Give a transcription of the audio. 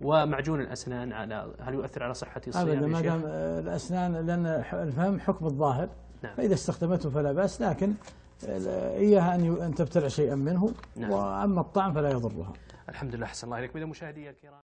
ومعجون الأسنان على هل يؤثر على صحة الصيام ابدا ما دام الأسنان لأن الفم حكم الظاهر. نعم. فإذا استخدمته فلا بأس لكن إياها أن أن تبتلع شيئا منه نعم. وأما الطعم فلا يضرها. الحمد لله أحسن الله اليكم اذا مشاهدي الكرام.